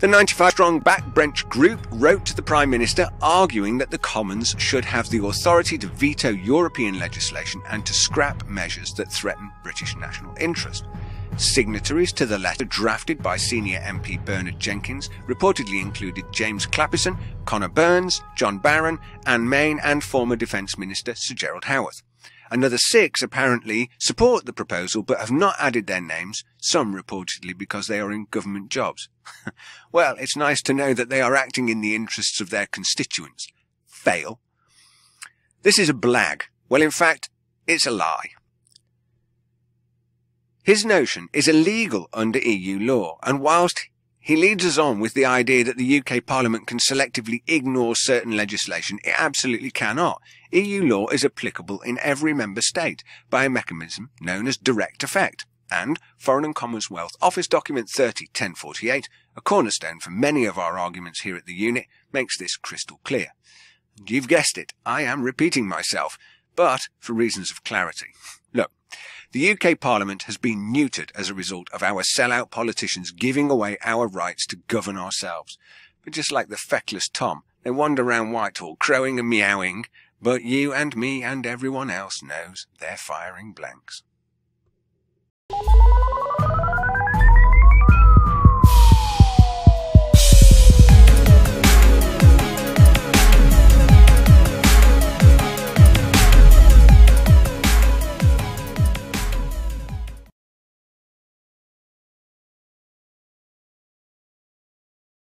The 95 strong backbench group wrote to the Prime Minister arguing that the Commons should have the authority to veto European legislation and to scrap measures that threaten British national interest. Signatories to the letter drafted by senior MP Bernard Jenkins reportedly included James Clappison, Conor Burns, John Baron, Anne Main and former Defence Minister Sir Gerald Howarth. Another six apparently support the proposal but have not added their names, some reportedly because they are in government jobs. well, it's nice to know that they are acting in the interests of their constituents. Fail. This is a blag. Well, in fact, it's a lie. His notion is illegal under EU law, and whilst he leads us on with the idea that the UK Parliament can selectively ignore certain legislation. It absolutely cannot. EU law is applicable in every member state by a mechanism known as direct effect. And Foreign and Commonwealth Office Document 301048, a cornerstone for many of our arguments here at the unit, makes this crystal clear. You've guessed it, I am repeating myself, but for reasons of clarity. Look, the UK Parliament has been neutered as a result of our sellout politicians giving away our rights to govern ourselves. But just like the feckless Tom, they wander round Whitehall crowing and meowing, but you and me and everyone else knows they're firing blanks.